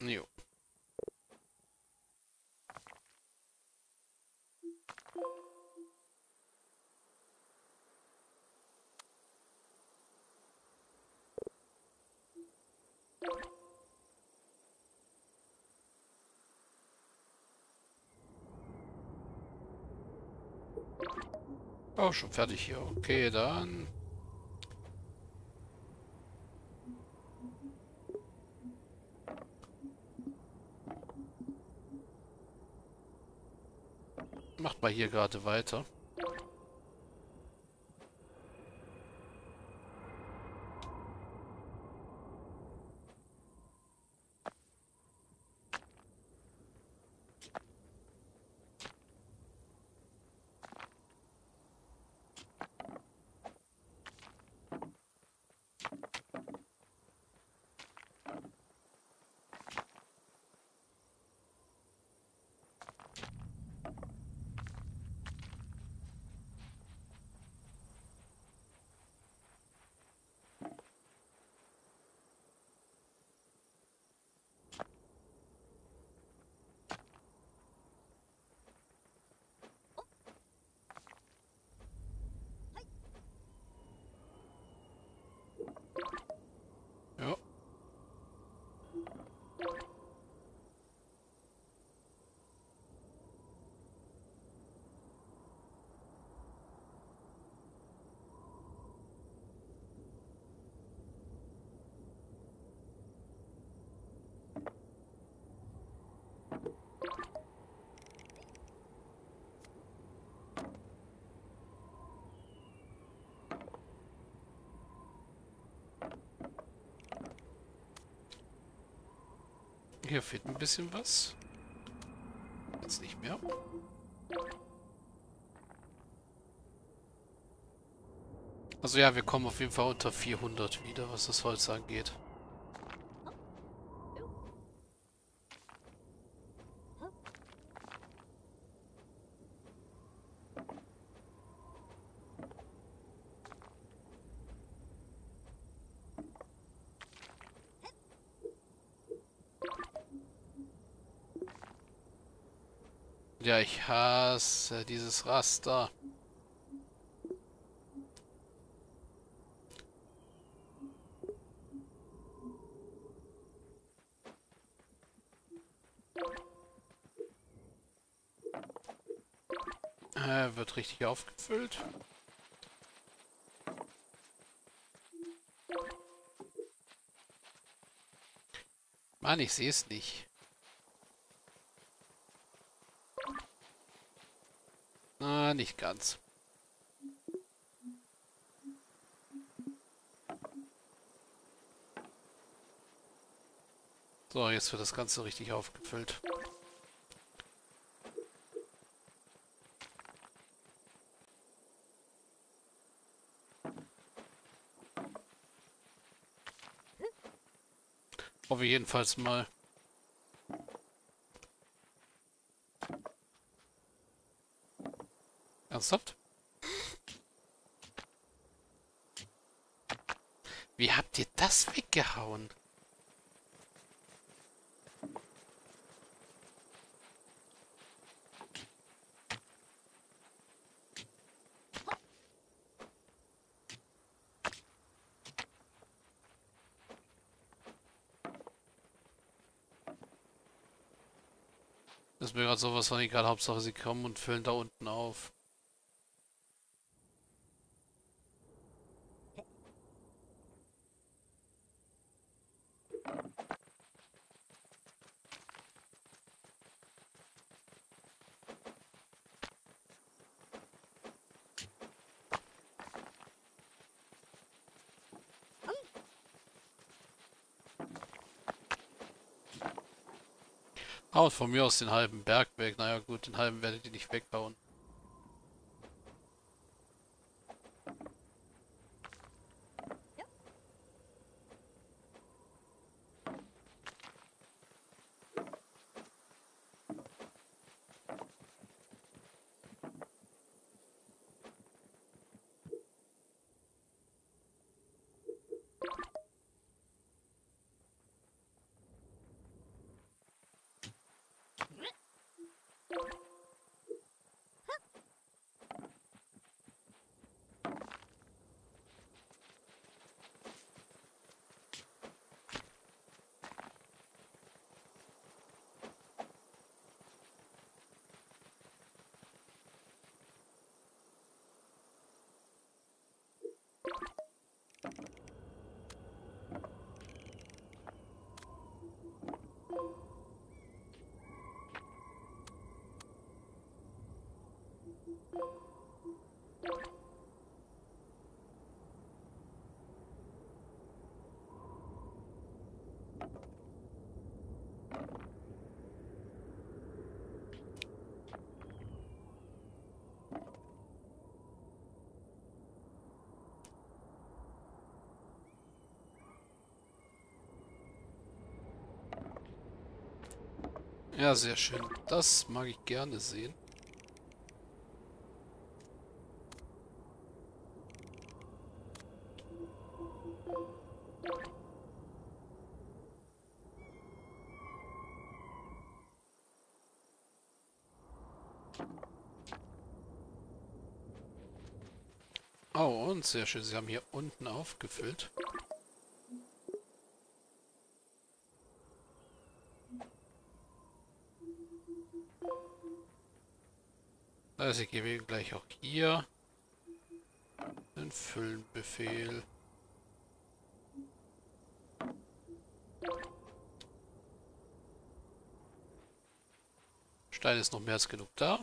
Jo. Oh, schon fertig hier. Okay, dann Macht mal hier gerade weiter. Ja. Hier fehlt ein bisschen was. Jetzt nicht mehr. Also ja, wir kommen auf jeden Fall unter 400 wieder, was das Holz angeht. Ich hasse dieses Raster. Äh, wird richtig aufgefüllt. Mann, ich sehe es nicht. Nicht ganz. So, jetzt wird das Ganze richtig aufgefüllt. Hoffe jedenfalls mal. Ernsthaft? Wie habt ihr das weggehauen? Das mir gerade sowas von egal. Hauptsache sie kommen und füllen da unten auf. Haut von mir aus den halben Berg weg. Naja gut, den halben werdet ihr nicht wegbauen. Ja, sehr schön. Das mag ich gerne sehen. Oh, sehr schön. Sie haben hier unten aufgefüllt. Also ich gebe gleich auch hier den Füllenbefehl. Stein ist noch mehr als genug da.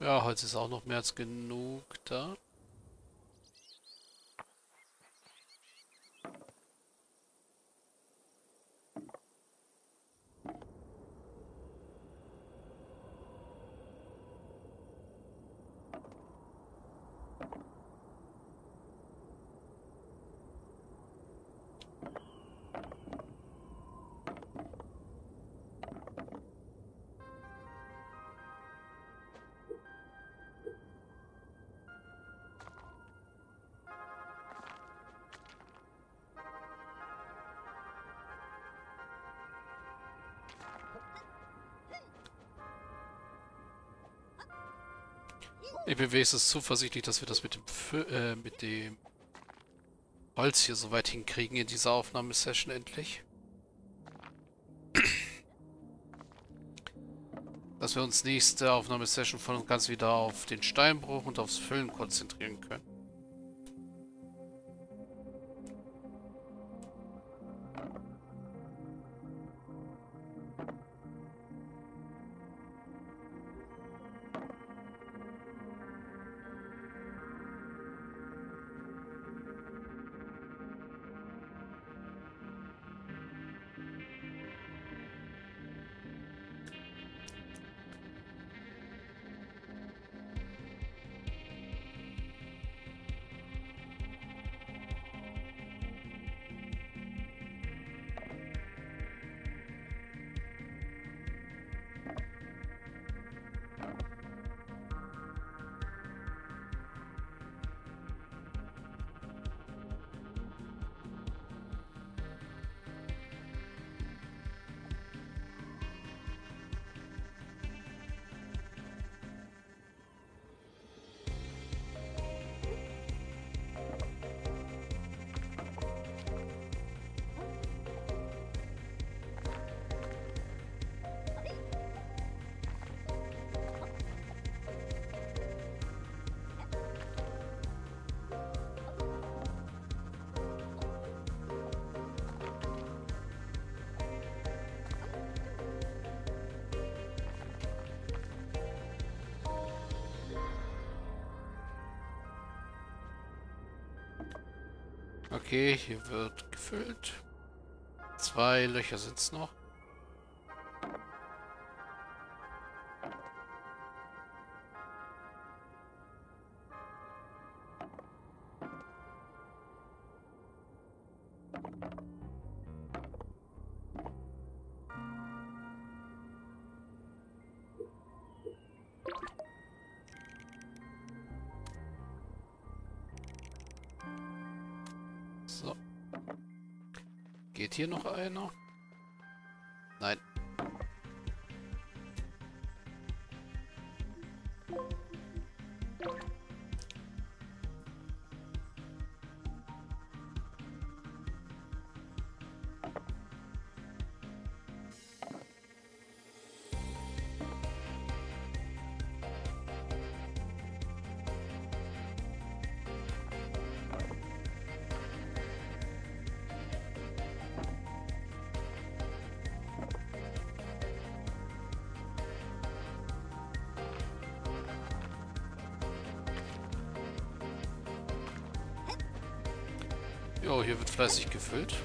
Ja, Holz ist auch noch mehr als genug da. Ich bin wenigstens zuversichtlich, dass wir das mit dem, äh, mit dem Holz hier so weit hinkriegen in dieser Aufnahmesession endlich. Dass wir uns nächste Aufnahmesession von uns ganz wieder auf den Steinbruch und aufs Füllen konzentrieren können. Okay, hier wird gefüllt. Zwei Löcher sind es noch. Geht hier noch einer? Jo, hier wird fleißig gefüllt.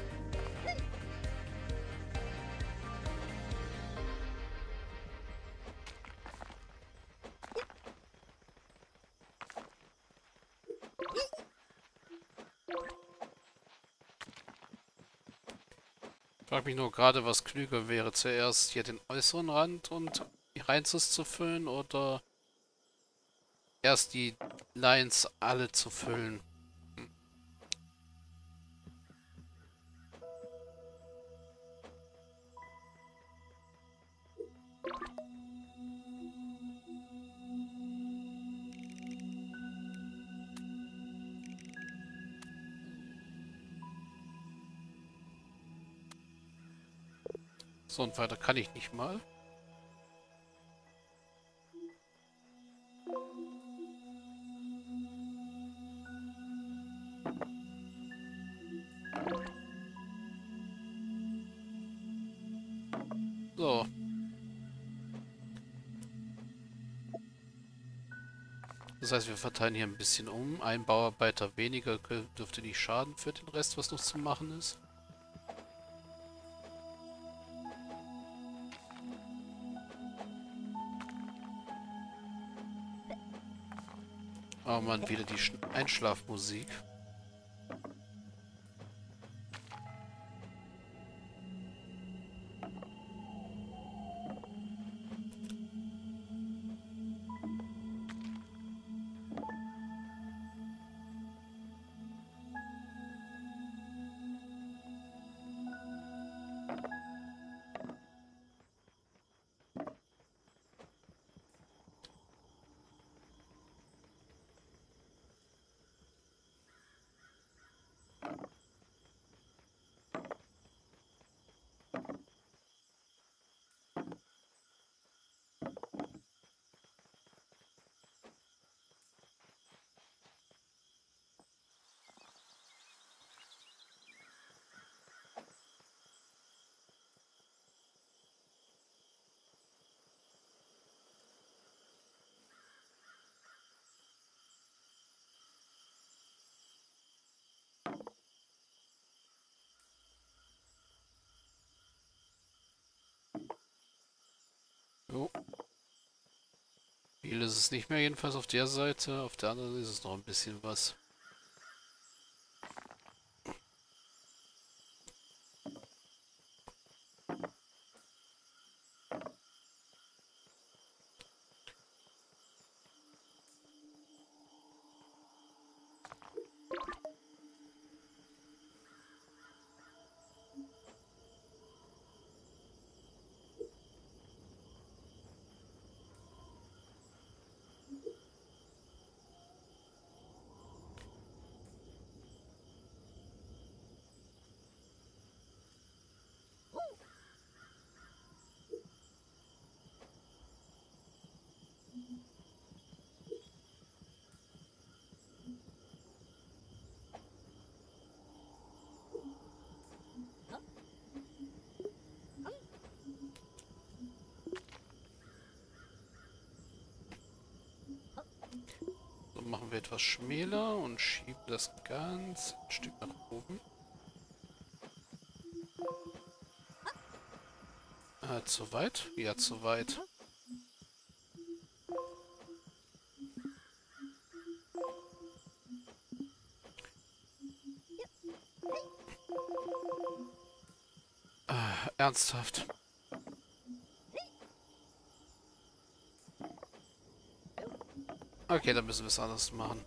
Ich frage mich nur gerade, was klüger wäre. Zuerst hier den äußeren Rand und Reinzus zu füllen oder erst die Lines alle zu füllen. So, und weiter kann ich nicht mal. So. Das heißt, wir verteilen hier ein bisschen um. Ein Bauarbeiter weniger dürfte nicht schaden für den Rest, was noch zu machen ist. Man, wieder die Sch Einschlafmusik. Viel ist es nicht mehr, jedenfalls auf der Seite. Auf der anderen ist es noch ein bisschen was. Wir etwas schmäler und schieben das ganz ein Stück nach oben. Äh, zu weit? Ja, zu weit. Äh, ernsthaft. Okay, dann müssen wir es anders machen.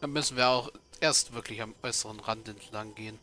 Dann müssen wir auch erst wirklich am äußeren Rand entlang gehen.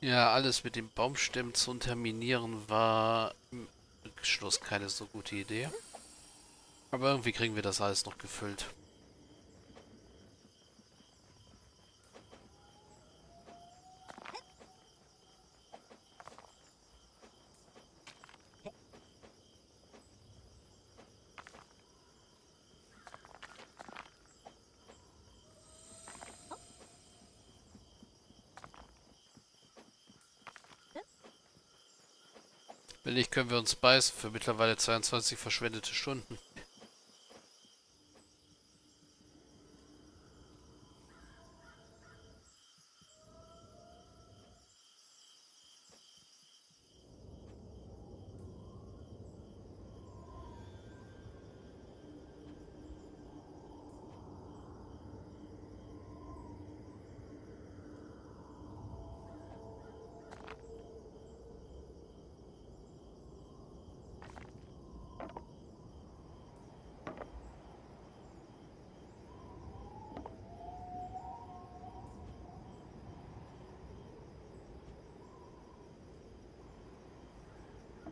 Ja, alles mit dem Baumstämmen zu unterminieren war im Schluss keine so gute Idee. Aber irgendwie kriegen wir das alles noch gefüllt. Wenn nicht, können wir uns beißen für mittlerweile 22 verschwendete Stunden.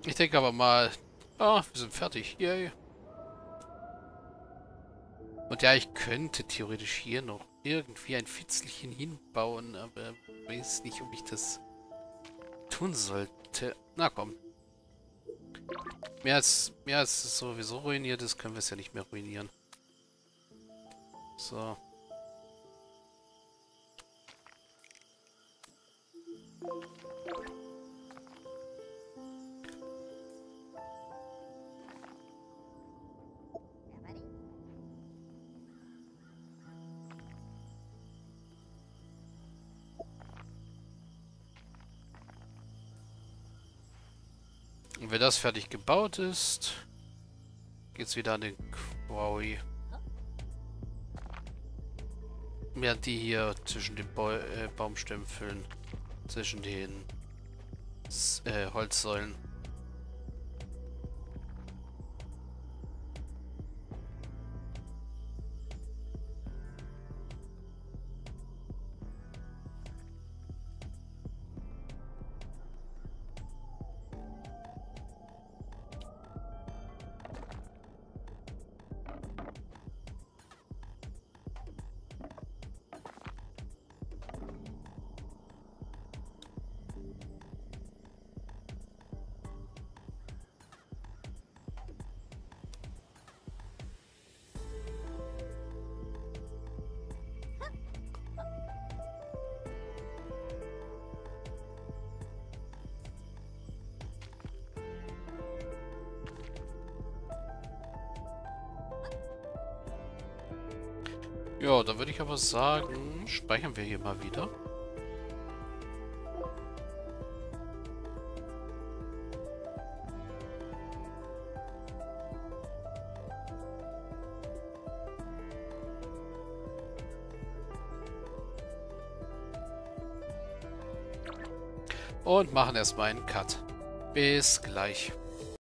Ich denke aber mal... Ah, wir sind fertig. Yay. Und ja, ich könnte theoretisch hier noch irgendwie ein Fitzelchen hinbauen, aber weiß nicht, ob ich das tun sollte. Na komm. Mehr als, mehr als es sowieso ruiniert ist, können wir es ja nicht mehr ruinieren. So. Wenn das fertig gebaut ist, geht's wieder an den Quarry. Während die hier zwischen den Ba äh, Baumstämmen füllen. Zwischen den S äh, Holzsäulen. Ja, da würde ich aber sagen, speichern wir hier mal wieder. Und machen erstmal einen Cut. Bis gleich.